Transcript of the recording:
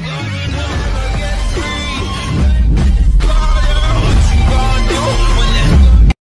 going on?